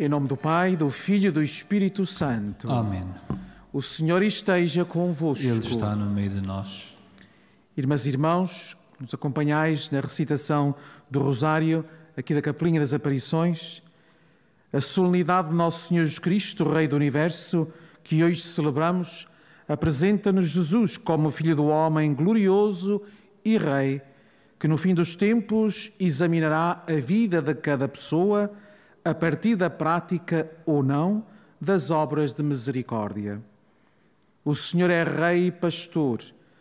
Em nome do Pai, do Filho e do Espírito Santo. Amém. O Senhor esteja convosco. Ele está no meio de nós. Irmãs e irmãos, nos acompanhais na recitação do Rosário, aqui da Capelinha das Aparições, a solenidade de Nosso Senhor Jesus Cristo, Rei do Universo, que hoje celebramos, apresenta-nos Jesus como Filho do Homem glorioso e Rei, que no fim dos tempos examinará a vida de cada pessoa a partir da prática ou não das obras de misericórdia. O Senhor é Rei e Pastor,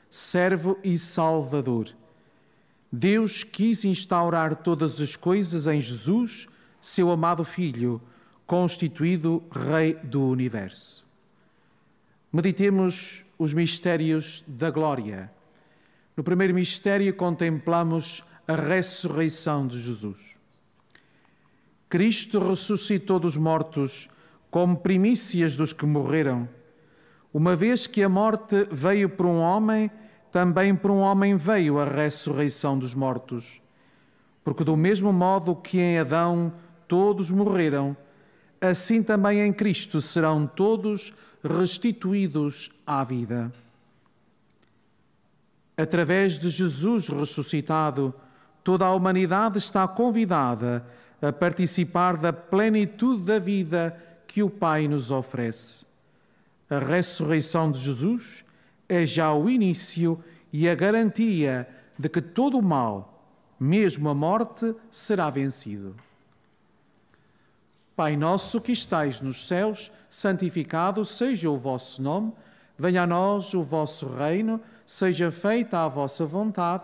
Servo e Salvador. Deus quis instaurar todas as coisas em Jesus, seu amado Filho, constituído Rei do Universo. Meditemos os mistérios da glória. No primeiro mistério, contemplamos a ressurreição de Jesus. Cristo ressuscitou dos mortos como primícias dos que morreram. Uma vez que a morte veio por um homem, também por um homem veio a ressurreição dos mortos. Porque, do mesmo modo que em Adão todos morreram, assim também em Cristo serão todos restituídos à vida. Através de Jesus ressuscitado, toda a humanidade está convidada a participar da plenitude da vida que o Pai nos oferece. A ressurreição de Jesus é já o início e a garantia de que todo o mal, mesmo a morte, será vencido. Pai nosso que estais nos céus, santificado seja o vosso nome, venha a nós o vosso reino, seja feita a vossa vontade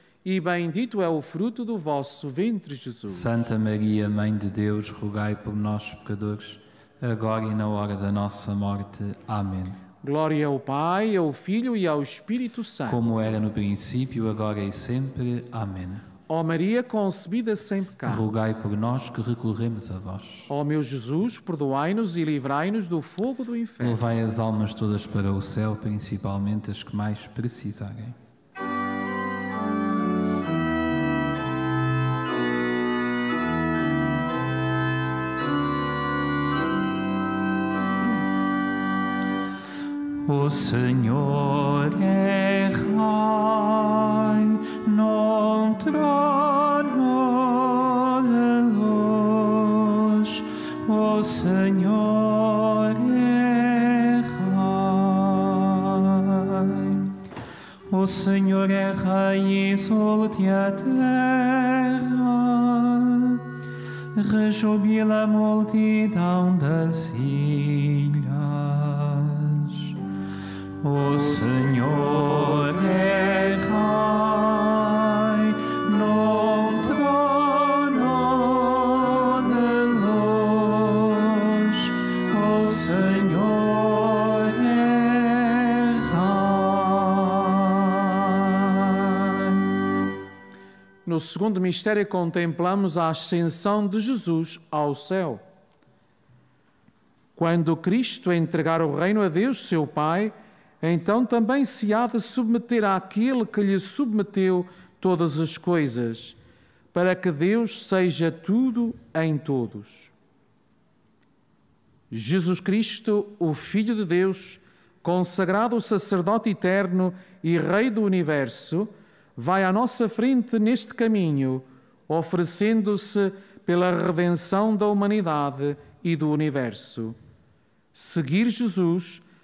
bendito é o fruto do vosso ventre, Jesus. Santa Maria, Mãe de Deus, rogai por nós, pecadores, agora e na hora da nossa morte. Amém. Glória ao Pai, ao Filho e ao Espírito Santo. Como era no princípio, agora e sempre. Amém. Ó Maria concebida sem pecado. Rogai por nós que recorremos a vós. Ó meu Jesus, perdoai-nos e livrai-nos do fogo do inferno. Levai as almas todas para o céu, principalmente as que mais precisarem. O Senhor é Rei no trono de luz. O Senhor é Rei. O Senhor é Rei e solte a terra. Rejubila a multidão das ilhas. O Senhor é Rei no trono de luz. O Senhor é Rei. No segundo mistério contemplamos a ascensão de Jesus ao céu. Quando Cristo entregar o reino a Deus, seu Pai, então também se há de submeter àquele que lhe submeteu todas as coisas, para que Deus seja tudo em todos. Jesus Cristo, o Filho de Deus, consagrado sacerdote eterno e Rei do universo, vai à nossa frente neste caminho, oferecendo-se pela redenção da humanidade e do universo. Seguir Jesus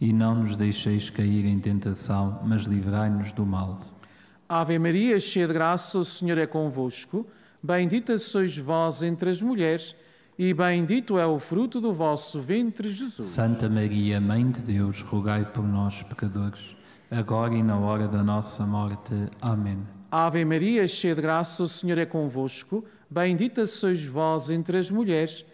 e não nos deixeis cair em tentação, mas livrai-nos do mal. Ave Maria, cheia de graça, o Senhor é convosco. Bendita sois vós entre as mulheres, e bendito é o fruto do vosso ventre, Jesus. Santa Maria, Mãe de Deus, rogai por nós, pecadores, agora e na hora da nossa morte. Amém. Ave Maria, cheia de graça, o Senhor é convosco. Bendita sois vós entre as mulheres, e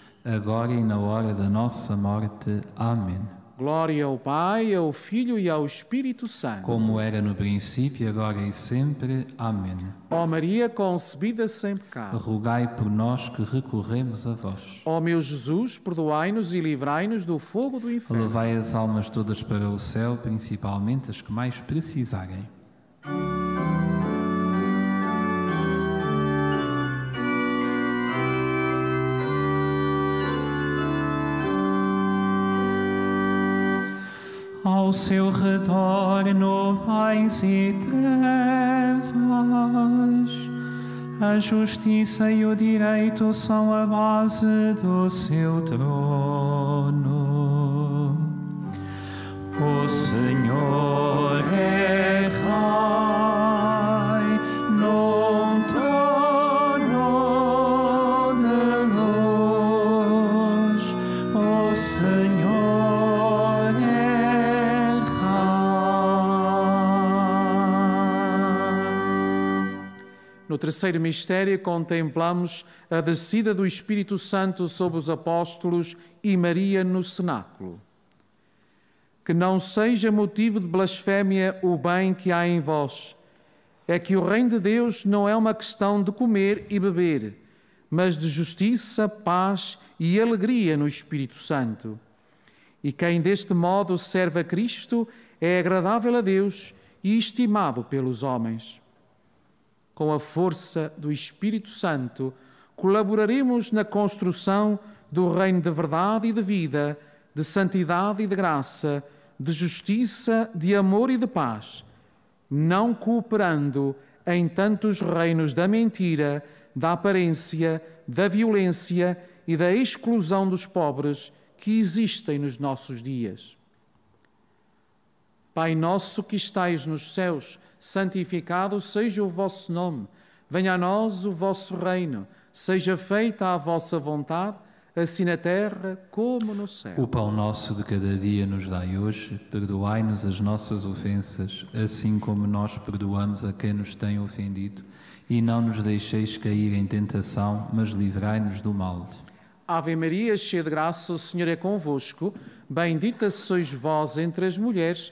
agora e na hora da nossa morte. Amém. Glória ao Pai, ao Filho e ao Espírito Santo. Como era no princípio, agora e sempre. Amém. Ó Maria concebida sem pecado. Rogai por nós que recorremos a vós. Ó meu Jesus, perdoai-nos e livrai-nos do fogo do inferno. Levai as almas todas para o céu, principalmente as que mais precisarem. Seu redor nuvens e trevas, a justiça e o direito são a base do seu trono. O Senhor é No terceiro mistério, contemplamos a descida do Espírito Santo sobre os apóstolos e Maria no cenáculo. Que não seja motivo de blasfémia o bem que há em vós. É que o reino de Deus não é uma questão de comer e beber, mas de justiça, paz e alegria no Espírito Santo. E quem deste modo serve a Cristo é agradável a Deus e estimado pelos homens com a força do Espírito Santo, colaboraremos na construção do reino de verdade e de vida, de santidade e de graça, de justiça, de amor e de paz, não cooperando em tantos reinos da mentira, da aparência, da violência e da exclusão dos pobres que existem nos nossos dias. Pai nosso que estais nos céus, santificado seja o vosso nome. Venha a nós o vosso reino. Seja feita a vossa vontade, assim na terra como no céu. O pão nosso de cada dia nos dai hoje. Perdoai-nos as nossas ofensas, assim como nós perdoamos a quem nos tem ofendido. E não nos deixeis cair em tentação, mas livrai-nos do mal. Ave Maria, cheia de graça, o Senhor é convosco. Bendita sois vós entre as mulheres,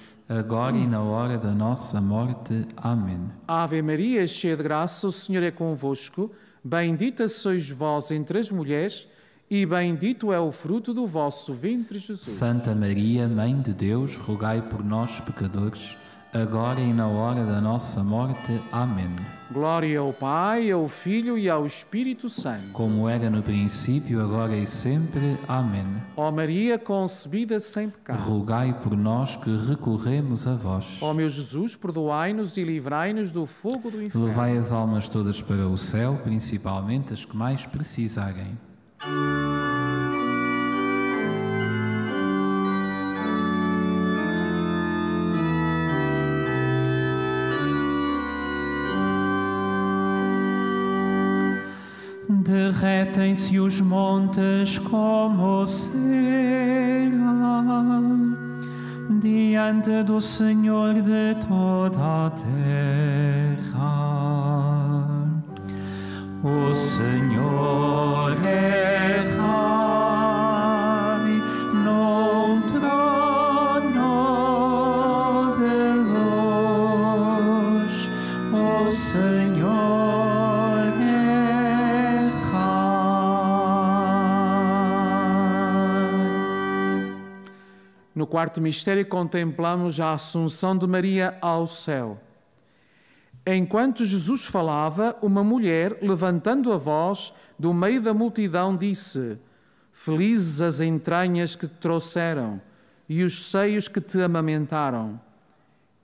agora e na hora da nossa morte. Amém. Ave Maria, cheia de graça, o Senhor é convosco. Bendita sois vós entre as mulheres, e bendito é o fruto do vosso ventre, Jesus. Santa Maria, Mãe de Deus, rogai por nós, pecadores, agora e na hora da nossa morte. Amém. Glória ao Pai, ao Filho e ao Espírito Santo. Como era no princípio, agora e sempre. Amém. Ó Maria concebida sem pecado. Rogai por nós que recorremos a vós. Ó meu Jesus, perdoai-nos e livrai-nos do fogo do inferno. Levai as almas todas para o céu, principalmente as que mais precisarem. Derretem-se os montes como cera diante do Senhor de toda a terra. O Senhor quarto mistério contemplamos a Assunção de Maria ao céu. Enquanto Jesus falava, uma mulher, levantando a voz do meio da multidão, disse: Felizes as entranhas que te trouxeram e os seios que te amamentaram.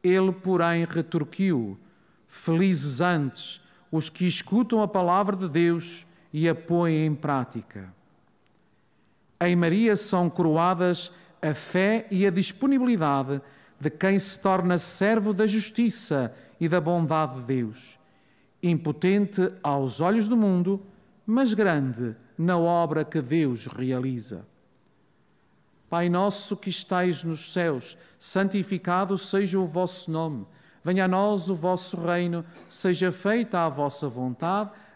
Ele, porém, retorquiu: Felizes antes os que escutam a palavra de Deus e a põem em prática. Em Maria são coroadas a fé e a disponibilidade de quem se torna servo da justiça e da bondade de Deus, impotente aos olhos do mundo, mas grande na obra que Deus realiza. Pai nosso que estais nos céus, santificado seja o vosso nome. Venha a nós o vosso reino, seja feita a vossa vontade,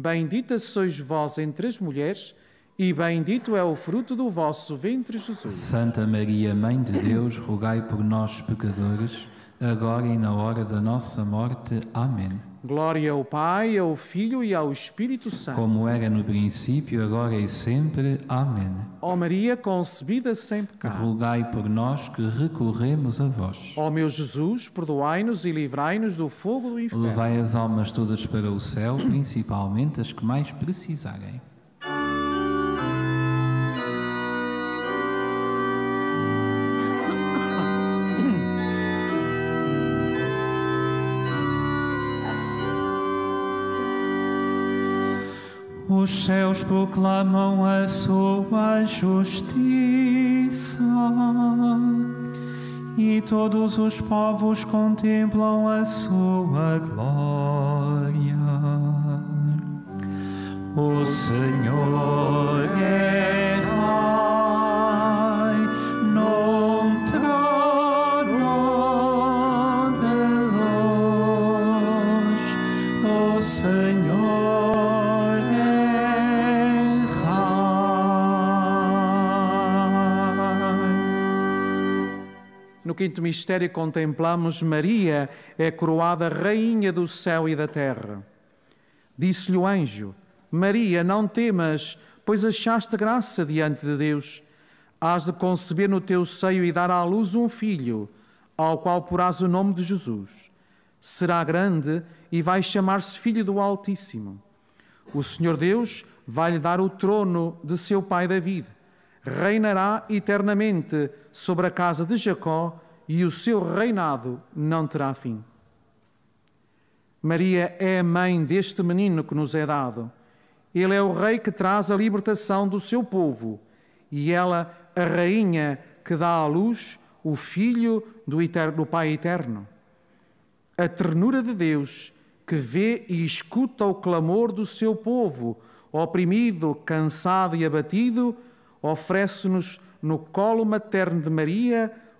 Bendita sois vós entre as mulheres, e bendito é o fruto do vosso ventre, Jesus. Santa Maria, Mãe de Deus, rogai por nós, pecadores, agora e na hora da nossa morte. Amém. Glória ao Pai, ao Filho e ao Espírito Santo. Como era no princípio, agora e sempre. Amém. Ó Maria concebida sem pecado. Rogai por nós que recorremos a vós. Ó meu Jesus, perdoai-nos e livrai-nos do fogo do inferno. Levai as almas todas para o céu, principalmente as que mais precisarem. Os céus proclamam a sua justiça e todos os povos contemplam a sua glória. O Senhor é quinto mistério contemplamos Maria é coroada rainha do céu e da terra. Disse-lhe o anjo: Maria, não temas, pois achaste graça diante de Deus. Hás de conceber no teu seio e dar à luz um filho, ao qual porás o nome de Jesus. Será grande e vai chamar-se Filho do Altíssimo. O Senhor Deus vai-lhe dar o trono de seu pai David. Reinará eternamente sobre a casa de Jacó e o seu reinado não terá fim. Maria é a mãe deste menino que nos é dado. Ele é o rei que traz a libertação do seu povo e ela a rainha que dá à luz o filho do, eterno, do Pai eterno. A ternura de Deus que vê e escuta o clamor do seu povo, oprimido, cansado e abatido, oferece-nos no colo materno de Maria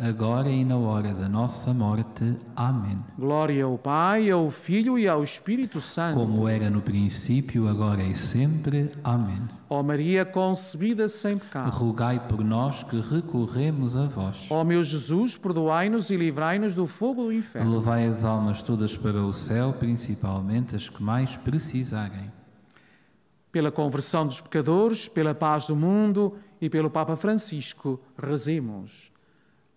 agora e na hora da nossa morte. Amém. Glória ao Pai, ao Filho e ao Espírito Santo. Como era no princípio, agora e sempre. Amém. Ó Maria concebida sem pecado. Rogai por nós que recorremos a vós. Ó meu Jesus, perdoai-nos e livrai-nos do fogo do inferno. Levai as almas todas para o céu, principalmente as que mais precisarem. Pela conversão dos pecadores, pela paz do mundo e pelo Papa Francisco, rezemos.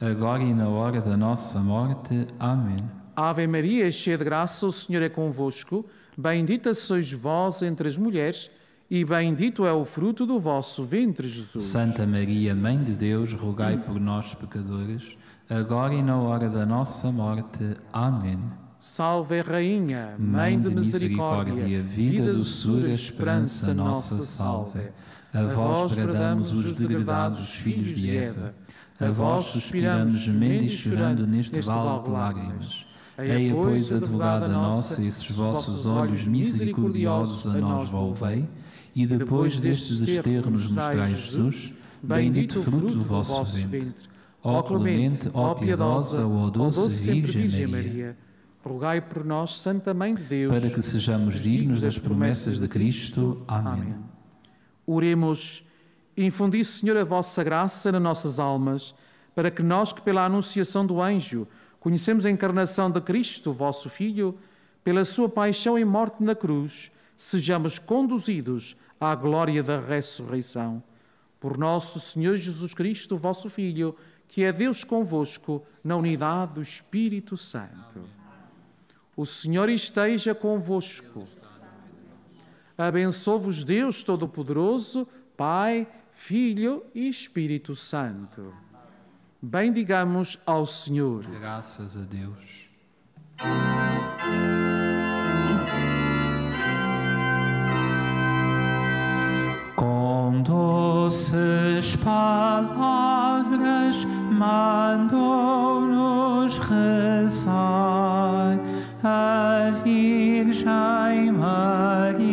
e na hora da nossa morte. Amém. Ave Maria, cheia de graça, o Senhor é convosco. Bendita sois vós entre as mulheres, e bendito é o fruto do vosso ventre, Jesus. Santa Maria, Mãe de Deus, rogai por nós, pecadores, agora e na hora da nossa morte. Amém. Salve, Rainha, Mãe de misericórdia, vida, doçura, esperança, nossa salve. A vós bradamos os degredados filhos de Eva. A vós suspiramos, gemendo e chorando neste vale de lágrimas. Eia, pois, advogada nossa, esses vossos olhos misericordiosos a nós volvei, e depois destes desterros nos mostrai Jesus, bendito fruto do vosso ventre. Ó clemente, ó piedosa, ó doce Virgem Maria, rogai por nós, Santa Mãe de Deus, para que sejamos dignos das promessas de Cristo. Amém. Oremos, infundi, Senhor, a vossa graça nas nossas almas, para que nós que pela anunciação do anjo conhecemos a encarnação de Cristo, vosso Filho, pela sua paixão e morte na cruz, sejamos conduzidos à glória da ressurreição. Por nosso Senhor Jesus Cristo, vosso Filho, que é Deus convosco, na unidade do Espírito Santo. O Senhor esteja convosco. Abençoe-vos Deus Todo-Poderoso, Pai, Filho e Espírito Santo. Bendigamos ao Senhor. Graças a Deus. Com doces palavras mandou-nos rezar a Virgem Maria.